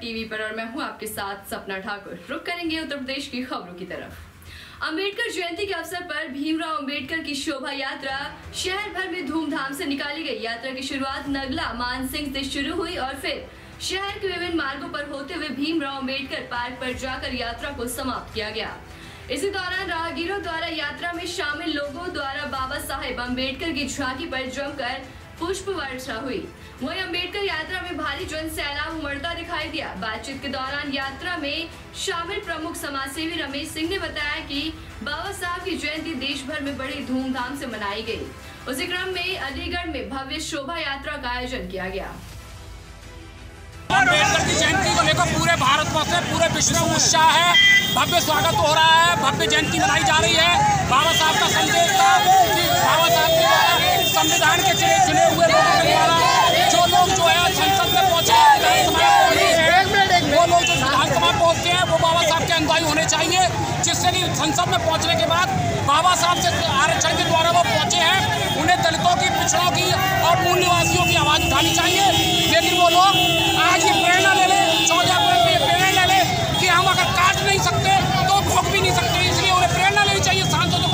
TV पर और मैं हूँ आपके साथ सपना ठाकुर। रुक करेंगे उत्तर प्रदेश की खबरों की तरफ़। अंबेडकर जयंती के अवसर पर भीमराव अंबेडकर की शोभा यात्रा शहर भर में धूमधाम से निकाली गई। यात्रा की शुरुआत नगला मानसिंह से शुरू हुई और फिर शहर के विभिन्न मार्गों पर होते हुए भीमराव अंबेडकर पार्क पर जाकर यात्रा को समाप्त किया गया। इसी दौरान राहगीरों द्वारा यात्रा में शामिल लोगों द्वारा बाबा साहेब अंबेडकर की झांकी पर जमकर पुष्प वर्षा हुई। वहीं अंबेडकर यात्रा में भारी जन सैलाब उमड़ता दिखाई दिया। बातचीत के दौरान यात्रा में शामिल प्रमुख समाजसेवी रमेश सिंह ने बताया कि बाबा साहब की जयंती देश भर में बड़ी धूमधाम से मनाई गई। उसी क्रम में अलीगढ़ में भव्य शोभा यात्रा का आयोजन किया गया। अंबेडकर की जयंती को लेकर पूरे भारतवर्ष में पूरे विश्व में उत्साह है। भव्य स्वागत हो रहा है। भव्य जयंती मनाई जा रही है। बाबा साहब का संदेश था बाबा साहब के द्वारा संविधान के चुने चुने हुए लोगों के द्वारा जो लोग जो है संसद में पहुँचे वो लोग जो विधानसभा पहुँचते हैं, वो बाबा साहब के अनुयायी होने चाहिए, जिससे कि संसद में पहुँचने के बाद बाबा साहब से आरक्षण के द्वारा वो पहुँचे हैं, उन्हें दलितों की, पिछड़ों की और मूल निवासियों की आवाज़ उठानी चाहिए। लेकिन वो लोग आज ये प्रेरणा ले ले चौदह अप्रैल में ये प्रेरणा ले ले कि हम अगर काट नहीं सकते तो भोग भी नहीं सकते इसलिए उन्हें प्रेरणा लेनी चाहिए सांसदों को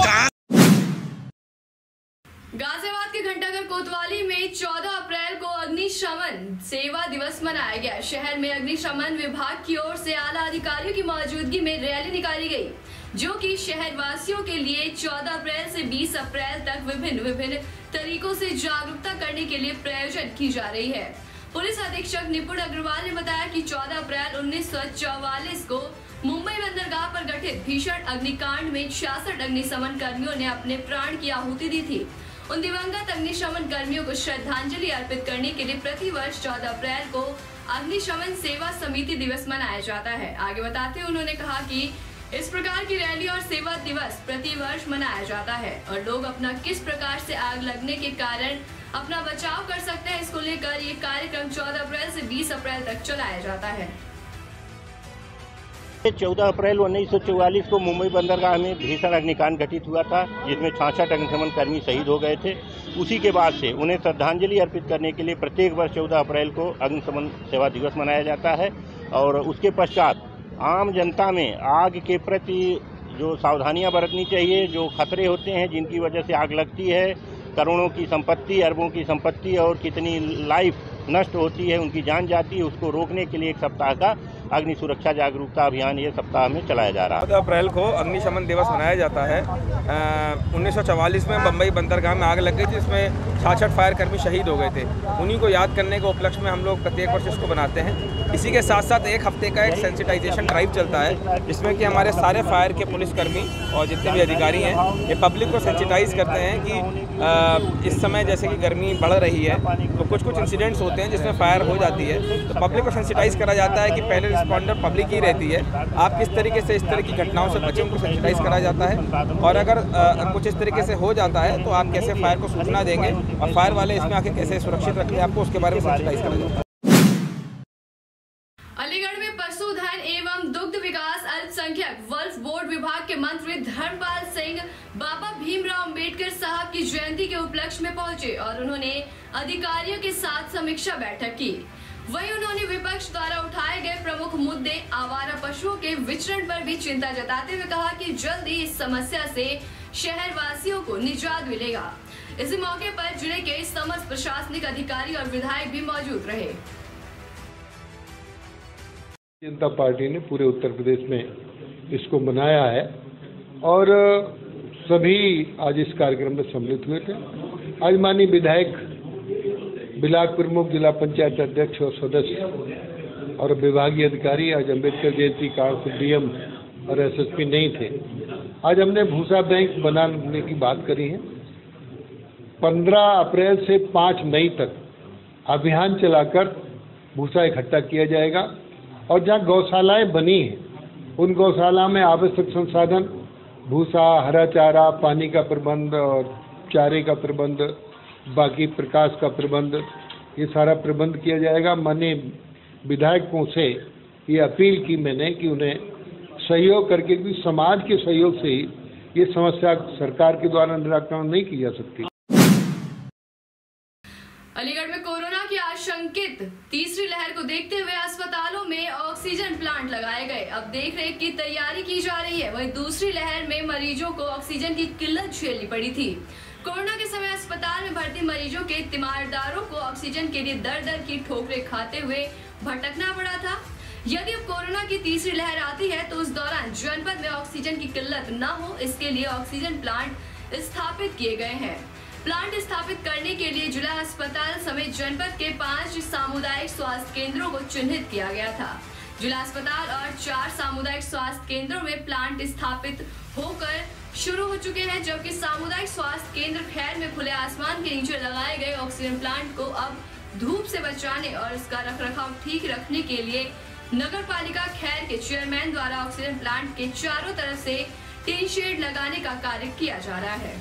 गाजियाबाद के घंटाघर कोतवाली में 14 अप्रैल को अग्निशमन सेवा दिवस मनाया गया। शहर में अग्निशमन विभाग की ओर से आला अधिकारियों की मौजूदगी में रैली निकाली गई, जो कि शहर वासियों के लिए 14 अप्रैल से 20 अप्रैल तक विभिन्न विभिन्न तरीकों से जागरूकता करने के लिए प्रयोजन की जा रही है। पुलिस अधीक्षक निपुण अग्रवाल ने बताया कि 14 अप्रैल उन्नीस सौ चौवालिस को मुंबई बंदरगाह पर गठित भीषण अग्निकांड में छियासठ अग्निशमन कर्मियों ने अपने प्राण की आहुति दी थी। उन दिवंगत अग्निशमन कर्मियों को श्रद्धांजलि अर्पित करने के लिए प्रतिवर्ष 14 अप्रैल को अग्निशमन सेवा समिति दिवस मनाया जाता है। आगे बताते हुए उन्होंने कहा कि इस प्रकार की रैली और सेवा दिवस प्रति वर्ष मनाया जाता है और लोग अपना किस प्रकार से आग लगने के कारण अपना बचाव कर सकते हैं, इसको लेकर ये कार्यक्रम 14 अप्रैल से 20 अप्रैल तक चलाया जाता है। चौदह अप्रैल उन्नीस सौ चौवालीस को मुंबई बंदरगाह में भीषण अग्निकांड घटित हुआ था, जिसमें छाछठ अग्निशमन कर्मी शहीद हो गए थे। उसी के बाद से उन्हें श्रद्धांजलि अर्पित करने के लिए प्रत्येक वर्ष चौदह अप्रैल को अग्निशमन सेवा दिवस मनाया जाता है और उसके पश्चात आम जनता में आग के प्रति जो सावधानियाँ बरतनी चाहिए, जो खतरे होते हैं, जिनकी वजह से आग लगती है, करोड़ों की संपत्ति, अरबों की संपत्ति और कितनी लाइफ नष्ट होती है, उनकी जान जाती है, उसको रोकने के लिए एक सप्ताह का अग्नि सुरक्षा जागरूकता अभियान ये सप्ताह में चलाया जा रहा है। चौदह अप्रैल को अग्निशमन दिवस मनाया जाता है। उन्नीस में बम्बई बंदरगाह में आग लग गई जिसमें छाछठ फायर कर्मी शहीद हो गए थे। उन्हीं को याद करने के उपलक्ष्य में हम लोग प्रत्येक वर्ष इसको बनाते हैं। इसी के साथ साथ एक हफ़्ते का एक सेंसिटाइजेशन ड्राइव चलता है जिसमें कि हमारे सारे फायर के पुलिसकर्मी और जितने भी अधिकारी हैं ये पब्लिक को सेंसिटाइज करते हैं कि आ, इस समय जैसे कि गर्मी बढ़ रही है तो कुछ कुछ इंसिडेंट्स होते हैं जिसमें फायर हो जाती है। तो पब्लिक को सेंसिटाइज करा जाता है कि पहले रिस्पॉन्डर पब्लिक ही रहती है। आप किस तरीके से इस तरह की घटनाओं से बच्चों को सेंसिटाइज करा जाता है? और अगर आ, कुछ इस तरीके से हो जाता है तो आप कैसे फायर को सूचना देंगे? और फायर वाले इसमें आके कैसे सुरक्षित रखें आपको उसके बारे में सेंसिटाइज करा जाता है अलीगढ़ में पशुधन एवं दुग्ध विकास अल्पसंख्यक वल्फ बोर्ड विभाग के मंत्री धर्मपाल सिंह बाबा भीमराव अंबेडकर साहब की जयंती के उपलक्ष्य में पहुँचे और उन्होंने अधिकारियों के साथ समीक्षा बैठक की। वहीं उन्होंने विपक्ष द्वारा उठाए गए प्रमुख मुद्दे, आवारा पशुओं के विचरण पर भी चिंता जताते हुए कहा कि जल्द ही इस समस्या से शहर वासियों को निजात मिलेगा। इसी मौके पर ज़िले के समस्त प्रशासनिक अधिकारी और विधायक भी मौजूद रहे। जनता पार्टी ने पूरे उत्तर प्रदेश में इसको मनाया है और सभी आज इस कार्यक्रम में सम्मिलित हुए थे। आज माननीय विधायक ब्लाक प्रमुख जिला पंचायत अध्यक्ष और सदस्य और विभागीय अधिकारी आज अंबेडकर जयंती का डीएम और एसएसपी नहीं थे। आज हमने भूसा बैंक बनाने की बात करी है। पंद्रह अप्रैल से पाँच मई तक अभियान चलाकर भूसा इकट्ठा किया जाएगा और जहाँ गौशालाएँ बनी हैं, उन गौशाला में आवश्यक संसाधन, भूसा, हरा चारा, पानी का प्रबंध और चारे का प्रबंध बाकी प्रकाश का प्रबंध, ये सारा प्रबंध किया जाएगा। मैंने विधायकों से ये अपील की मैंने कि उन्हें सहयोग करके, क्योंकि समाज के सहयोग से ही ये समस्या सरकार के द्वारा निराकरण नहीं की जा सकती। अलीगढ़ में कोरोना की आशंकित तीसरी लहर को देखते हुए अस्पतालों में ऑक्सीजन प्लांट लगाए गए। अब देख रेख की तैयारी की जा रही है। वहीं दूसरी लहर में मरीजों को ऑक्सीजन की किल्लत झेलनी पड़ी थी। कोरोना के समय अस्पताल में भर्ती मरीजों के तीमारदारों को ऑक्सीजन के लिए दर दर की ठोकरें खाते हुए भटकना पड़ा था। यदि अब कोरोना की तीसरी लहर आती है तो उस दौरान जनपद में ऑक्सीजन की किल्लत न हो, इसके लिए ऑक्सीजन प्लांट स्थापित किए गए हैं। प्लांट स्थापित करने के लिए जिला अस्पताल समेत जनपद के पाँच सामुदायिक स्वास्थ्य केंद्रों को चिन्हित किया गया था। जिला अस्पताल और चार सामुदायिक स्वास्थ्य केंद्रों में प्लांट स्थापित होकर शुरू हो चुके हैं, जबकि सामुदायिक स्वास्थ्य केंद्र खैर में खुले आसमान के नीचे लगाए गए ऑक्सीजन प्लांट को अब धूप से बचाने और इसका रख रखाव ठीक रखने के लिए नगर पालिका खैर के चेयरमैन द्वारा ऑक्सीजन प्लांट के चारों तरफ़ से टीन शेड लगाने का कार्य किया जा रहा है।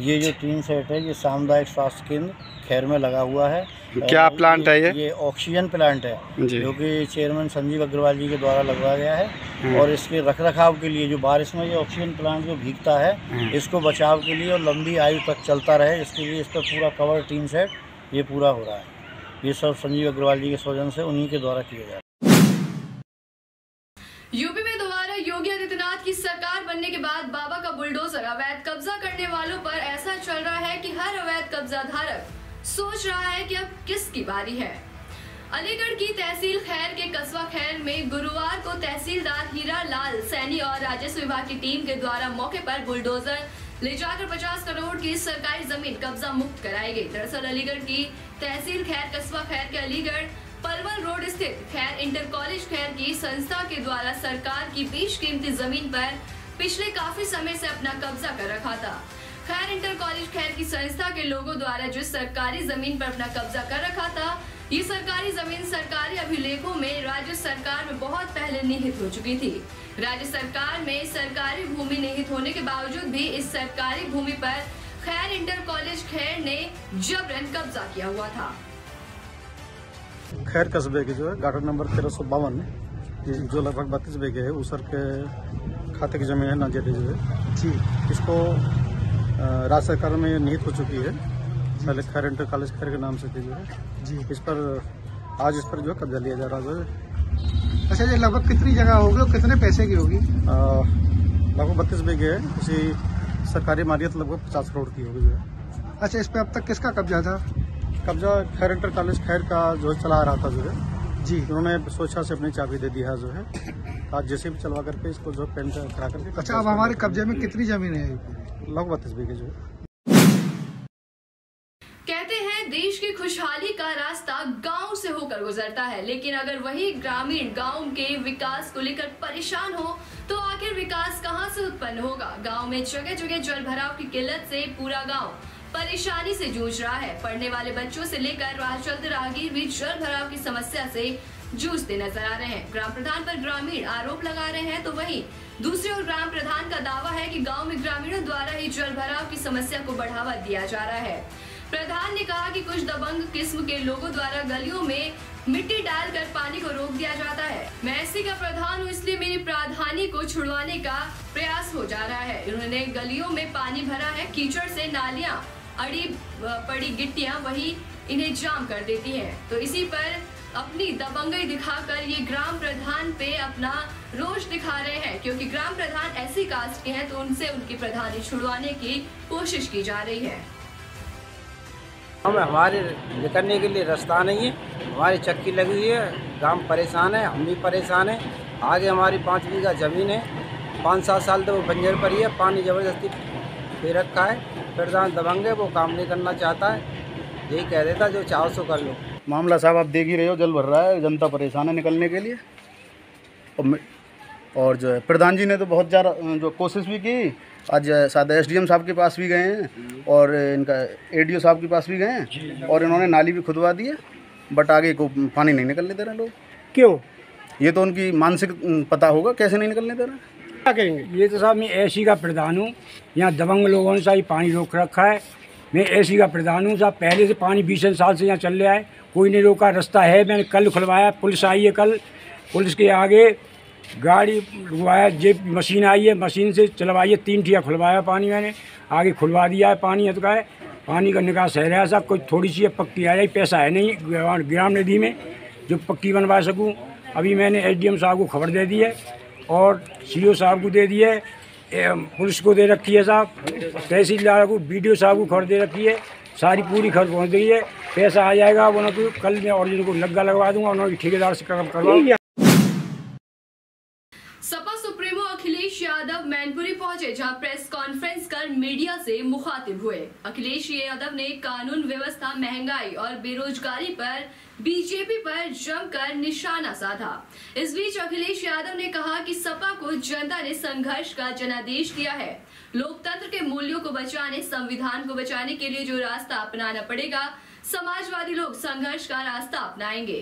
ये जो टीन सेट है ये सामुदायिक स्वास्थ्य केंद्र खैर में लगा हुआ है क्या अ, प्लांट है ये? ये ऑक्सीजन प्लांट है जो कि चेयरमैन संजीव अग्रवाल जी के द्वारा लगवाया गया है हम्म। और इसके रख रखाव के लिए जो बारिश में ये ऑक्सीजन प्लांट जो भीगता है हम्म। इसको बचाव के लिए और लंबी आयु तक चलता रहे इसके लिए इस पर पूरा कवर टीन सेट ये पूरा हो रहा है ये सब संजीव अग्रवाल जी के स्वजन से उन्हीं के द्वारा किया जा रहा है यूपी में दोबारा योगी आदित्यनाथ की सरकार बनने के बाद बुलडोजर, अवैध कब्जा करने वालों पर ऐसा चल रहा है कि हर अवैध कब्जा धारक सोच रहा है कि अब किसकी बारी है। अलीगढ़ की तहसील खैर के कस्बा खैर में गुरुवार को तहसीलदार हीरा लाल सैनी और राजस्व विभाग की टीम के द्वारा मौके पर बुलडोजर ले जाकर 50 करोड़ की सरकारी ज़मीन कब्जा मुक्त कराई गई। दरअसल अलीगढ़ की तहसील खैर कस्बा खैर के अलीगढ़ पलवल रोड स्थित खैर इंटर कॉलेज खैर की संस्था के द्वारा सरकार की बेशकीमती ज़मीन पर पिछले काफ़ी समय से अपना कब्जा कर रखा था। खैर, इंटर कॉलेज खैर की संस्था के लोगों द्वारा जिस सरकारी ज़मीन पर अपना कब्जा कर रखा था, ये सरकारी ज़मीन सरकारी अभिलेखों में राज्य सरकार में बहुत पहले निहित हो चुकी थी। राज्य सरकार में सरकारी भूमि निहित होने के बावजूद भी इस सरकारी भूमि पर खैर इंटर कॉलेज खैर ने जबरन कब्जा किया हुआ था। खैर कस्बे के जो है गार्डन नंबर तेरह सौ बावन जो लगभग बत्तीस बीघे है उसर के खाते की ज़मीन है जो है जी। इसको राज्य सरकार में निहित हो चुकी है। पहले खैर इंटर कॉलेज खैर के नाम से थी जो है जी। इस पर आज इस पर जो है कब्जा लिया जा रहा है। अच्छा ये लगभग कितनी जगह होगी और कितने पैसे की होगी? लगभग बत्तीस बीघे है। उसी सरकारी मालियत लगभग पचास करोड़ की होगी जो है। अच्छा इस पर अब तक किसका कब्जा था? कब्जा खैर इंटर कॉलेज खैर का जो है चला रहा था जो है। जी। उन्होंने स्वेच्छा से अपनी चाबी दे दी है जो है। आज जैसे भी चलवा करके इसको जो पेंट करा करके अच्छा अब हमारे कब्जे में कितनी ज़मीन है? लगभग बत्तीस बीघे जो है। कहते हैं देश की खुशहाली का रास्ता गाँव से होकर गुजरता है लेकिन अगर वही ग्रामीण गाँव के विकास को लेकर परेशान हो तो आखिर विकास कहाँ से उत्पन्न होगा? गाँव में जगह जगह जल भराव की किल्लत से पूरा गाँव परेशानी से जूझ रहा है। पढ़ने वाले बच्चों से लेकर राह चलते राहगीर भी जल भराव की समस्या से जूझते नज़र आ रहे हैं। ग्राम प्रधान पर ग्रामीण आरोप लगा रहे हैं तो वहीं दूसरी ओर ग्राम प्रधान का दावा है कि गाँव में ग्रामीणों द्वारा ही जल भराव की समस्या को बढ़ावा दिया जा रहा है। प्रधान ने कहा कि कुछ दबंग किस्म के लोगों द्वारा गलियों में मिट्टी डालकर पानी को रोक दिया जाता है। मैं ऐसी का प्रधान हूँ, इसलिए मेरी प्राधानी को छुड़वाने का प्रयास हो जा रहा है। उन्होंने गलियों में पानी भरा है, कीचड़ से नालियाँ अड़ी पड़ी गिट्टियाँ वही इन्हें जाम कर देती है। तो इसी पर अपनी दबंगई दिखाकर ये ग्राम प्रधान पे अपना रोष दिखा रहे हैं, क्योंकि ग्राम प्रधान ऐसी कास्ट के हैं तो उनसे उनकी प्रधानी छुड़वाने की कोशिश की जा रही है। हम हमारे निकलने के लिए रास्ता नहीं है, हमारी चक्की लगी हुई है, गाँव परेशान है, हम भी परेशान हैं। आगे हमारी पाँच बीघा ज़मीन है, पाँच सात साल तो वो बंजर पर ही है, पानी ज़बरदस्ती दे रखा है। प्रधान दबंग है वो काम नहीं करना चाहता है। यही कह देता जो चाहो सो कर लो। मामला साहब आप देख ही रहे हो जल भर रहा है जनता परेशान है निकलने के लिए। और मैं- और जो है प्रधान जी ने तो बहुत ज़्यादा जो कोशिश भी की। आज सादा एस साहब के पास भी गए हैं और इनका एडीओ साहब के पास भी गए हैं और इन्होंने नाली भी खुदवा दी है बट आगे को पानी नहीं निकलने दे रहे लोग। क्यों? ये तो उनकी मानसिक पता होगा कैसे नहीं निकलने दे रहे। क्या कहेंगे ये तो साहब मैं एसी का प्रधान हूँ। यहाँ दबंग लोगों ने सारी पानी रोक रखा है। मैं एसी का प्रधान हूँ। साहब पहले से पानी बीस साल से यहाँ चल रहा है। कोई नहीं रोका, रास्ता है। मैंने कल खुलवाया, पुलिस आई है कल। पुलिस के आगे गाड़ी रुकवाया जे मशीन आई है। मशीन से चलवाई है, तीन ठिया खुलवाया पानी मैंने। आगे खुलवा दिया है पानी है तो का है। पानी का निकास है रहा साहब। कोई थोड़ी सी पक्की आ जाए, पैसा है नहीं ग्राम नदी में। जो पक्की बनवा सकूँ। अभी मैंने एसडीएम साहब को खबर दे दी है। और सीओ साहब को दे दिए पुलिस को दे रखी है साहब। तहसीलदार को, बीडीओ साहब को खर्च दे रखी है, सारी पूरी खर्च पहुँच गई है। पैसा आ जाएगा वो तो कल मैं और जिनको लग्गा लगवा दूँगा, उन्होंने ठेकेदार से करवा सपा सुप्रीमो अखिलेश यादव मैनपुरी पहुँचे, जहाँ प्रेस कॉन्फ्रेंस कर मीडिया से मुखातिब हुए। अखिलेश यादव ने कानून व्यवस्था महँगाई और बेरोजगारी पर बीजेपी पर जमकर निशाना साधा। इस बीच अखिलेश यादव ने कहा कि सपा को जनता ने संघर्ष का जनादेश दिया है। लोकतंत्र के मूल्यों को बचाने, संविधान को बचाने के लिए जो रास्ता अपनाना पड़ेगा समाजवादी लोग संघर्ष का रास्ता अपनाएँगे।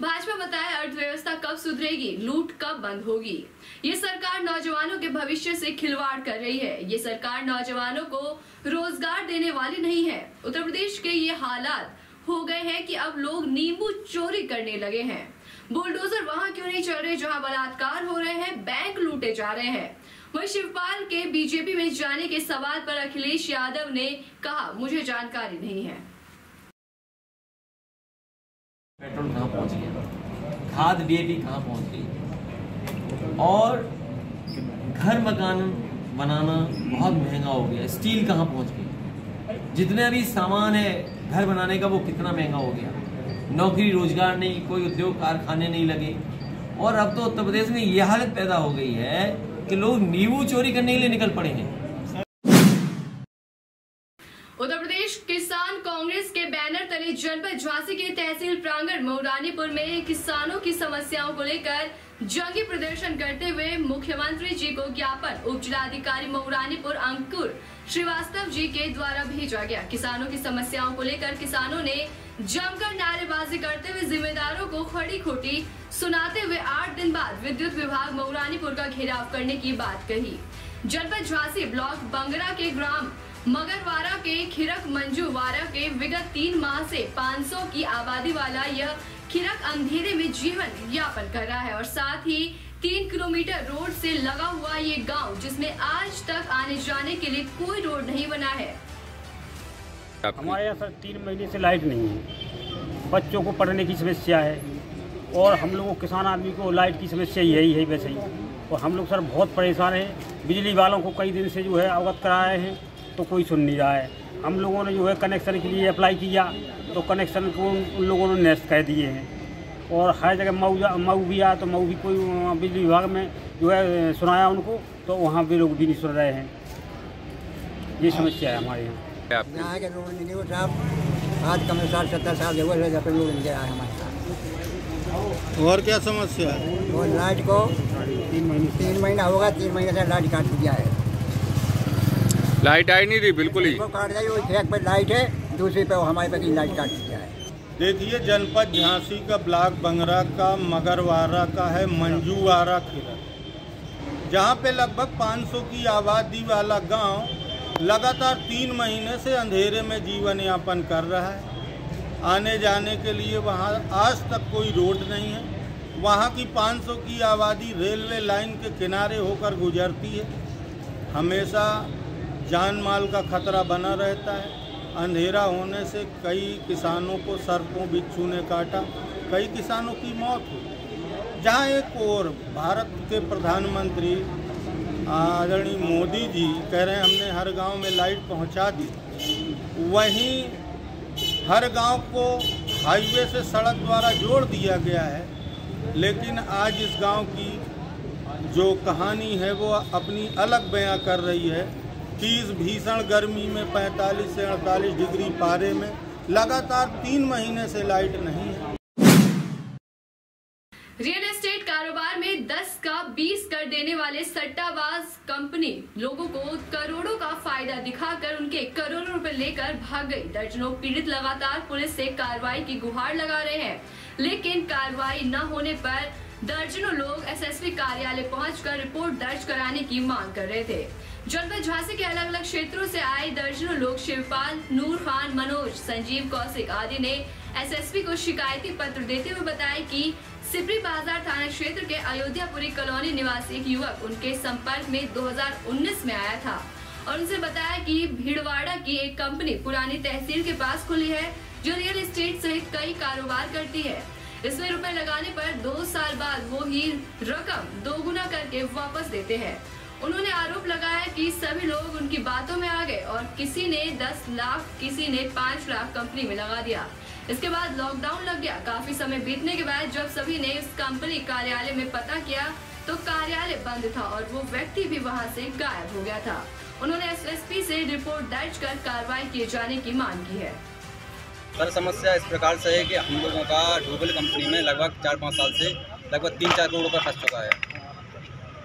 भाजपा बताए अर्थव्यवस्था कब सुधरेगी, लूट कब बंद होगी। ये सरकार नौजवानों के भविष्य से खिलवाड़ कर रही है। ये सरकार नौजवानों को रोज़गार देने वाली नहीं है। उत्तर प्रदेश के ये हालात हो गए हैं कि अब लोग नींबू चोरी करने लगे हैं। बुलडोजर वहाँ क्यों नहीं चल रहे जहाँ बलात्कार हो रहे हैं, बैंक लूटे जा रहे हैं। वही शिवपाल के बीजेपी में जाने के सवाल पर अखिलेश यादव ने कहा, मुझे जानकारी नहीं है। पेट्रोल कहाँ पहुँच गया? खाद डीएपी कहाँ पहुँच गई? और घर मकान बनाना बहुत महँगा हो गया। स्टील कहाँ पहुँच गई? जितने भी सामान है घर बनाने का, वो कितना महँगा हो गया? नौकरी, रोज़गार नहीं, कोई उद्योग, कारखाने नहीं लगे। और अब तो उत्तर प्रदेश में यह हालत पैदा हो गई है कि लोग नींबू चोरी करने के लिए निकल पड़े हैं उत्तर प्रदेश किसान कांग्रेस के बैनर तले जनपद झांसी के तहसील प्रांगण मौरानीपुर में किसानों की समस्याओं को लेकर जंगी प्रदर्शन करते हुए मुख्यमंत्री जी को ज्ञापन। उप जिलाधिकारी मौरानीपुर अंकुर श्रीवास्तव जी के द्वारा भेजा गया। किसानों की समस्याओं को लेकर किसानों ने जमकर नारेबाजी करते हुए जिम्मेदारों को खड़ी खोटी सुनाते हुए आठ दिन बाद विद्युत विभाग मौरानीपुर का घेराव करने की बात कही। जनपद झांसी ब्लॉक बंगरा के ग्राम मगरवाड़ा के खिरक मंजू वारा के विगत तीन माह से 500 की आबादी वाला यह खिरक अंधेरे में जीवन यापन कर रहा है और साथ ही तीन किलोमीटर रोड से लगा हुआ ये गाँव, जिसमें आज तक आने जाने के लिए कोई रोड नहीं बना है। हमारे यहाँ सर तीन महीने से लाइट नहीं है। बच्चों को पढ़ने की समस्या है और हम लोगों, किसान आदमी को लाइट की समस्या यही है वैसे ही। और हम लोग सर बहुत परेशान हैं। बिजली वालों को कई दिन से जो है अवगत कराए हैं। तो कोई सुन नहीं रहा है। हम लोगों ने जो है कनेक्शन के लिए अप्लाई किया तो कनेक्शन को उन लोगों ने नेस्ट कह दिए हैं। और हर जगह मऊ मऊ भी आया तो मऊ भी कोई बिजली विभाग में जो है सुनाया उनको तो वहाँ भी लोग भी नहीं सुन रहे हैं। ये समस्या है हमारे यहाँ। यहाँ के लोग साहब आज कम साल सत्तर साल हुए जब लोग आए हमारे साथ। और क्या समस्या है? वो लाइट को तीन महीने तीन महीना होगा तीन महीने से लाइट काट दिया है। लाइट आई नहीं थी बिल्कुल ही। काट दी एक पे लाइट है दूसरी पे हमारे पे लाइट काट दिया है। देखिए जनपद झांसी का ब्लॉक बंगरा का मगरवारा का है मंजूवारा खिरक जहाँ पे लगभग 500 की आबादी वाला गाँव लगातार तीन महीने से अंधेरे में जीवन यापन कर रहा है। आने जाने के लिए वहाँ आज तक कोई रोड नहीं है। वहाँ की 500 की आबादी रेलवे लाइन के किनारे होकर गुजरती है। हमेशा जान माल का खतरा बना रहता है। अंधेरा होने से कई किसानों को सर्पों बिच्छू ने काटा। कई किसानों की मौत हुई। जहाँ एक और भारत के प्रधानमंत्री आदरणीय मोदी जी कह रहे हैं, हमने हर गाँव में लाइट पहुँचा दी। वहीं हर गाँव को हाईवे से सड़क द्वारा जोड़ दिया गया है। लेकिन आज इस गाँव की जो कहानी है, वो अपनी अलग बयां कर रही है। इस भीषण गर्मी में 45 से 48 डिग्री पारे में, लगातार तीन महीने से लाइट नहीं है। रियल एस्टेट कारोबार में 10 का 20 कर देने वाले सट्टाबाज कंपनी लोगों को करोड़ों का फ़ायदा दिखाकर उनके करोड़ों रुपए लेकर भाग गई। दर्जनों पीड़ित लगातार पुलिस से कार्रवाई की गुहार लगा रहे हैं। लेकिन कार्रवाई न होने पर दर्जनों लोग एसएसपी कार्यालय पहुंचकर रिपोर्ट दर्ज कराने की मांग कर रहे थे। जनपद झांसी के अलग अलग क्षेत्रों से आए दर्जनों लोग शिवपाल, नूर खान, मनोज, संजीव कौशिक आदि ने एसएसपी को शिकायती पत्र देते हुए बताया कि सिपरी बाज़ार थाना क्षेत्र के अयोध्यापुरी कॉलोनी निवासी एक युवक उनके संपर्क में 2019 में आया था और उनसे बताया कि भीड़वाड़ा की एक कंपनी पुरानी तहसील के पास खुली है, जो रियल एस्टेट सहित कई कारोबार करती है। इसमें रुपए लगाने पर दो साल बाद वो ही रकम दोगुना करके वापस देते हैं। उन्होंने आरोप लगाया कि सभी लोग उनकी बातों में आ गए और किसी ने 10 लाख, किसी ने 5 लाख कंपनी में लगा दिया। इसके बाद लॉकडाउन लग गया। काफ़ी समय बीतने के बाद जब सभी ने इस कंपनी कार्यालय में पता किया तो कार्यालय बंद था और वो व्यक्ति भी वहाँ से गायब हो गया था। उन्होंने एसएसपी से रिपोर्ट दर्ज कर कार्रवाई किए जाने की मांग की है। सर समस्या इस प्रकार से है कि हम लोगों का डूबल कंपनी में लगभग चार पाँच साल से लगभग तीन चार करोड़ रुपये फंस चुका है।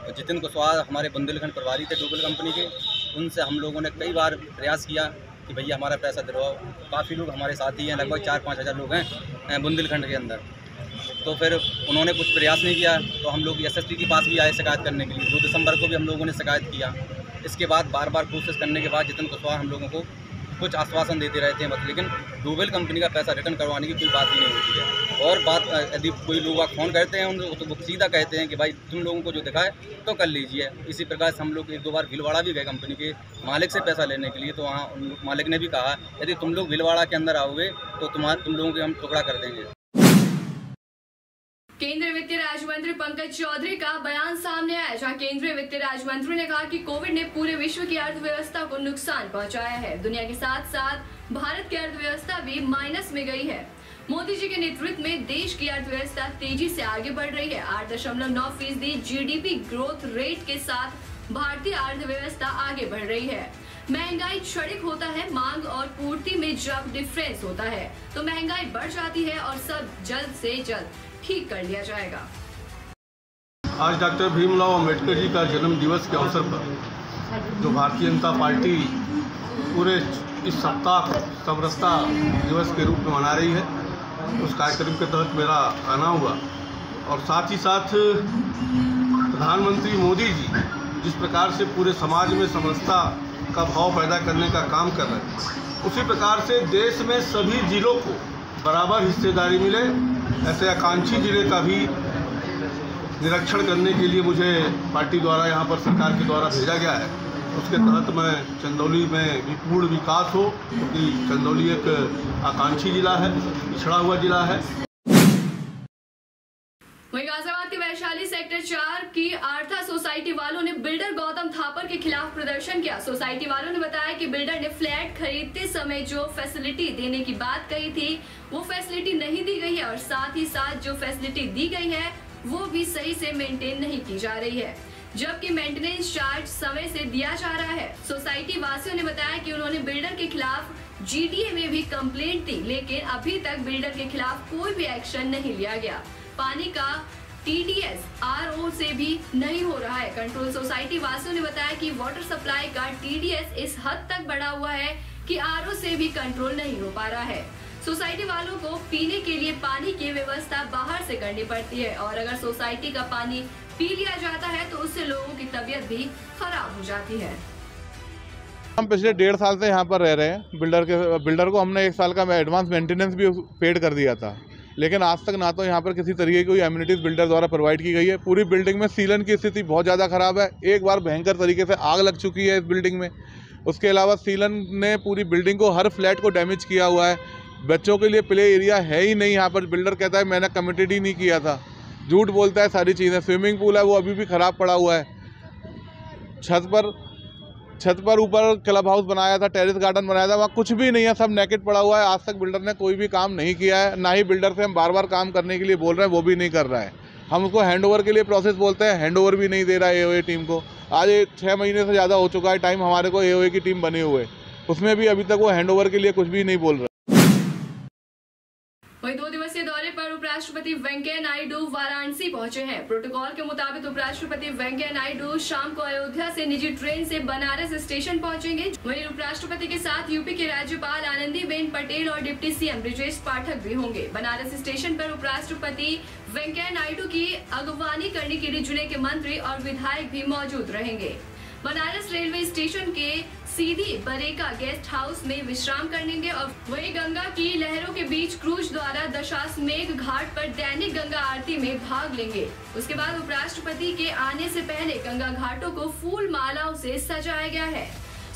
जितिन कुशवाहा हमारे बुंदेलखंड प्रभारी थे डूबल कंपनी के, उनसे हम लोगों ने कई बार प्रयास किया कि भैया हमारा पैसा दिलवाओ। काफ़ी लोग हमारे साथ ही हैं, लगभग चार पाँच हज़ार लोग हैं बुंदेलखंड के अंदर। तो फिर उन्होंने कुछ प्रयास नहीं किया तो हम लोग एस के पास भी आए शिकायत करने के लिए। दो दिसंबर को भी हम लोगों ने शिकायत किया। इसके बाद बार बार कोशिश करने के बाद जितिन कुशवाहा हम लोगों को कुछ आश्वासन देते रहते हैं बस, लेकिन डूबेल कंपनी का पैसा रिटर्न करवाने की कोई बात ही नहीं होती है। और बात यदि कोई लोग फ़ोन करते हैं, उनको तो वो सीधा कहते हैं कि भाई, तुम लोगों को जो दिखाए तो कर लीजिए। इसी प्रकार से हम लोग एक दो बार भीलवाड़ा भी गए कंपनी के मालिक से पैसा लेने के लिए तो वहाँ मालिक ने भी कहा, यदि तुम लोग भीलवाड़ा के अंदर आओगे तो तुम्हारा, तुम लोगों के हम टुकड़ा कर देंगे। केंद्रीय वित्त राज्य मंत्री पंकज चौधरी का बयान सामने आया, जहाँ केंद्रीय वित्त राज्य मंत्री ने कहा कि कोविड ने पूरे विश्व की अर्थव्यवस्था को नुकसान पहुँचाया है। दुनिया के साथ साथ भारत की अर्थव्यवस्था भी माइनस में गई है। मोदी जी के नेतृत्व में देश की अर्थव्यवस्था तेज़ी से आगे बढ़ रही है। आठ दशमलव नौ फ़ीसदी जीडीपी ग्रोथ रेट के साथ भारतीय अर्थव्यवस्था आगे बढ़ रही है। महँगाई क्षणिक होता है, मांग और पूर्ति में जब डिफरेंस होता है तो महँगाई बढ़ जाती है और सब जल्द से जल्द ठीक कर लिया जाएगा। आज डॉक्टर भीमराव अंबेडकर जी का जन्म दिवस के अवसर पर जो भारतीय जनता पार्टी पूरे इस सप्ताह समरसता दिवस के रूप में मना रही है, उस कार्यक्रम के तहत मेरा आना हुआ। और साथ ही साथ प्रधानमंत्री मोदी जी जिस प्रकार से पूरे समाज में समरसता का भाव पैदा करने का काम कर रहे हैं, उसी प्रकार से देश में सभी जिलों को बराबर हिस्सेदारी मिले ऐसे आकांक्षी ज़िले का भी निरीक्षण करने के लिए मुझे पार्टी द्वारा, यहाँ पर सरकार के द्वारा भेजा गया है। उसके तहत मैं चंदौली में भी पूर्ण विकास हो, क्योंकि चंदौली एक आकांक्षी जिला है, पिछड़ा हुआ जिला है वहीं गाजियाबाद के वैशाली सेक्टर चार की आर्था सोसाइटी वालों ने बिल्डर गौतम थापर के खिलाफ प्रदर्शन किया। सोसाइटी वालों ने बताया कि बिल्डर ने फ्लैट खरीदते समय जो फैसिलिटी देने की बात कही थी, वो फैसिलिटी नहीं दी गई है और साथ ही साथ जो फैसिलिटी दी गई है, वो भी सही से मेंटेन नहीं की जा रही है। जबकि मेंटेनेंस चार्ज समय से दिया जा रहा है। सोसाइटी वासियों ने बताया कि उन्होंने बिल्डर के खिलाफ जीडीए में भी कंप्लेंट दी, लेकिन अभी तक बिल्डर के खिलाफ कोई भी एक्शन नहीं लिया गया। पानी का टीडीएस आरओ से भी नहीं हो रहा है कंट्रोल सोसाइटी वासियों ने बताया कि वाटर सप्लाई का टीडीएस इस हद तक बढ़ा हुआ है कि आरओ से भी कंट्रोल नहीं हो पा रहा है। सोसाइटी वालों को पीने के लिए पानी की व्यवस्था बाहर से करनी पड़ती है और अगर सोसाइटी का पानी पी लिया जाता है तो उससे लोगों की तबीयत भी खराब हो जाती है। हम पिछले डेढ़ साल से यहाँ पर रह रहे हैं। बिल्डर के बिल्डर को हमने एक साल का एडवांस मेंटेनेंस भी पेड कर दिया था। लेकिन आज तक ना तो यहाँ पर किसी तरीके की एम्यूनिटीज़ बिल्डर द्वारा प्रोवाइड की गई है। पूरी बिल्डिंग में सीलन की स्थिति बहुत ज़्यादा ख़राब है। एक बार भयंकर तरीके से आग लग चुकी है इस बिल्डिंग में। उसके अलावा सीलन ने पूरी बिल्डिंग को हर फ्लैट को डैमेज किया हुआ है। बच्चों के लिए प्ले एरिया है ही नहीं यहाँ पर। बिल्डर कहता है, मैंने कमिटेड ही नहीं किया था। झूठ बोलता है सारी चीज़ें। स्विमिंग पूल है, वो अभी भी ख़राब पड़ा हुआ है। छत पर छत पर ऊपर क्लब हाउस बनाया था, टेरिस गार्डन बनाया था, वहाँ कुछ भी नहीं है, सब नेकेट पड़ा हुआ है। आज तक बिल्डर ने कोई भी काम नहीं किया है। ना ही बिल्डर से हम बार बार काम करने के लिए बोल रहे हैं, वो भी नहीं कर रहा है। हम उसको हैंड ओवर के लिए प्रोसेस बोलते हैं हैंड ओवर भी नहीं दे रहा है एओए टीम को। आज छः महीने से ज़्यादा हो चुका है टाइम हमारे को ए की टीम बने हुए। उसमें भी अभी तक वो हैंड के लिए कुछ भी नहीं बोल रहा वहीं दो दिवसीय दौरे पर उपराष्ट्रपति वेंकैया नायडू वाराणसी पहुँचे हैं। प्रोटोकॉल के मुताबिक उपराष्ट्रपति वेंकैया नायडू शाम को अयोध्या से निजी ट्रेन से बनारस स्टेशन पहुँचेंगे। वहीं उपराष्ट्रपति के साथ यूपी के राज्यपाल आनंदीबेन पटेल और डिप्टी सीएम ब्रिजेश पाठक भी होंगे। बनारस स्टेशन पर उपराष्ट्रपति वेंकैया नायडू की अगवानी करने के लिए ज़िले के मंत्री और विधायक भी मौजूद रहेंगे। बनारस रेलवे स्टेशन के सीधी बरेका गेस्ट हाउस में विश्राम करेंगे और वही गंगा की लहरों के बीच क्रूज द्वारा दशाश्वमेघ घाट पर दैनिक गंगा आरती में भाग लेंगे। उसके बाद उपराष्ट्रपति के आने से पहले गंगा घाटों को फूल मालाओं से सजाया गया है।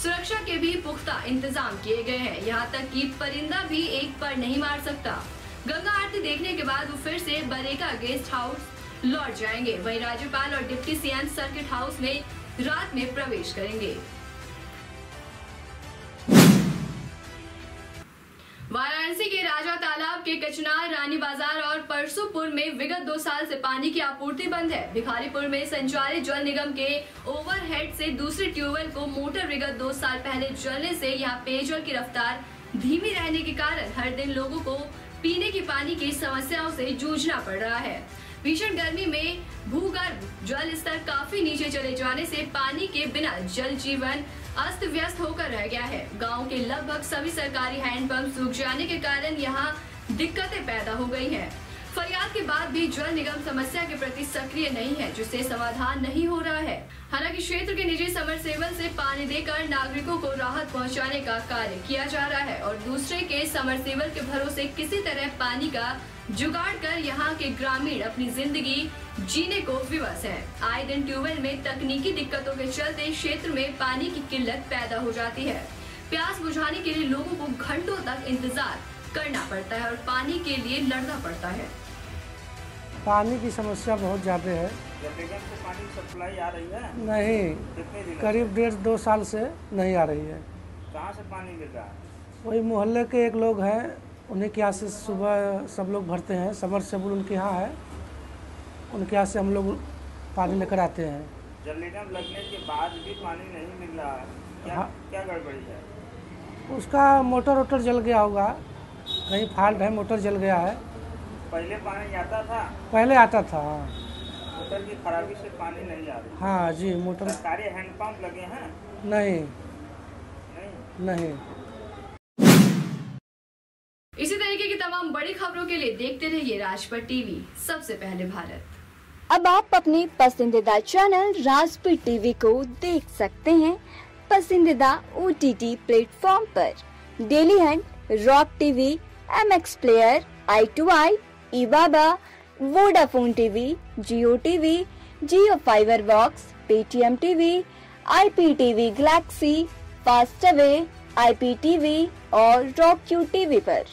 सुरक्षा के भी पुख्ता इंतज़ाम किए गए हैं। यहाँ तक कि परिंदा भी एक पर नहीं मार सकता। गंगा आरती देखने के बाद वो फिर से बरेका गेस्ट हाउस लौट जाएँगे। वहीं राज्यपाल और डिप्टी सीएम सर्किट हाउस में रात में प्रवेश करेंगे। वाराणसी के राजा तालाब के कचनार, रानी बाज़ार और परसुपुर में विगत दो साल से पानी की आपूर्ति बंद है। भिखारीपुर में संचालित जल निगम के ओवरहेड से दूसरे ट्यूबवेल को मोटर विगत दो साल पहले जलने से यहाँ पेयजल की रफ्तार धीमी रहने के कारण हर दिन लोगों को पीने के पानी की समस्याओं से जूझना पड़ रहा है। भीषण गर्मी में भूगर्भ जल स्तर काफ़ी नीचे चले जाने से पानी के बिना जल जीवन अस्त व्यस्त होकर रह गया है गाँव के लगभग सभी सरकारी हैंडपंप सूख जाने के कारण यहाँ दिक्कतें पैदा हो गई हैं। फरियाद के बाद भी जल निगम समस्या के प्रति सक्रिय नहीं है, जिससे समाधान नहीं हो रहा है। हालाँकि क्षेत्र के निजी समर समरसेवल से पानी देकर नागरिकों को राहत पहुँचाने का कार्य किया जा रहा है और दूसरे के समरसेवल के भरोसे किसी तरह पानी का जुगाड़ कर यहाँ के ग्रामीण अपनी ज़िंदगी जीने को विवश है। आए दिन ट्यूबवेल में तकनीकी दिक्कतों के चलते क्षेत्र में पानी की किल्लत पैदा हो जाती है। प्यास बुझाने के लिए लोगों को घंटों तक इंतज़ार करना पड़ता है और पानी के लिए लड़ना पड़ता है। पानी की समस्या बहुत ज़्यादा है। से पानी सप्लाई आ रही है? नहीं करीब डेढ़ दो साल से नहीं आ रही है। कहाँ से पानी मिल रहा है? वही मोहल्ले के एक लोग हैं उन्हीं के यहाँ से सुबह सब लोग भरते हैं समर सेबुल उनके यहाँ है उनके यहाँ से हम लोग पानी लेकर आते हैं। निगम लगने के बाद भी पानी नहीं मिल रहा है। क्या हाँ। क्या गड़बड़ी है? उसका मोटर वोटर जल गया होगा कहीं फॉल्ट है मोटर जल गया है। पहले पानी आता था। पहले आता था हाँ। मोटर की खराबी से पानी नहीं आ रही। हाँ जी मोटर सरकारी हैंडपंप लगे हैं। नहीं। नहीं? नहीं। इसी तरीके की तमाम बड़ी खबरों के लिए देखते रहिए राजपट टीवी। सबसे पहले भारत। अब आप अपने पसंदीदा चैनल राजपीट टीवी को देख सकते हैं पसंदीदा ओ टी टी प्लेटफॉर्म पर। Dailyhunt Rock TV M X player I two I E Baba Vodafone TV Jio TV Jio Fiber box Paytm TV I P TV Galaxy Fastway I P TV और Rock Q TV पर।